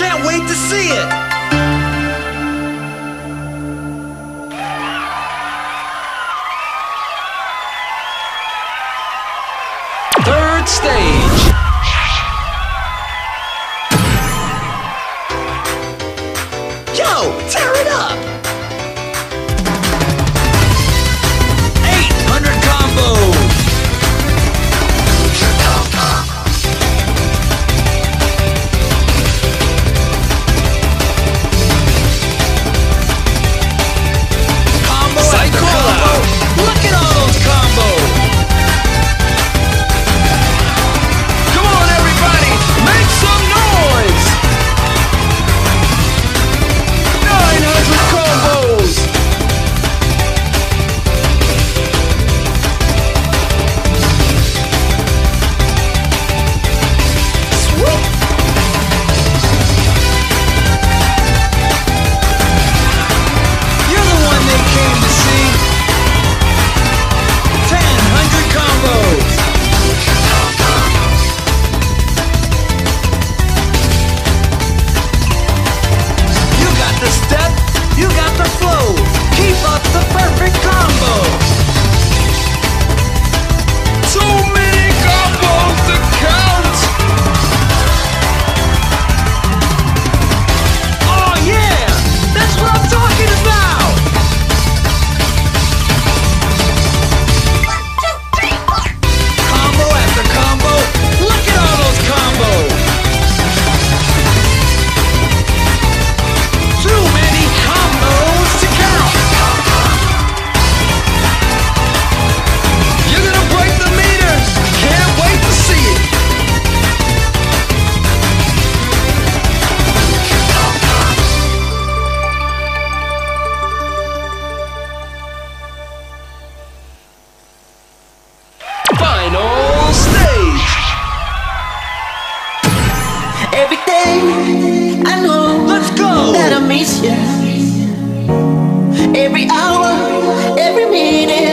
Can't wait to see it. Third stage. Yo, Terry! combo. I know Let's go. that I miss you every hour, every minute.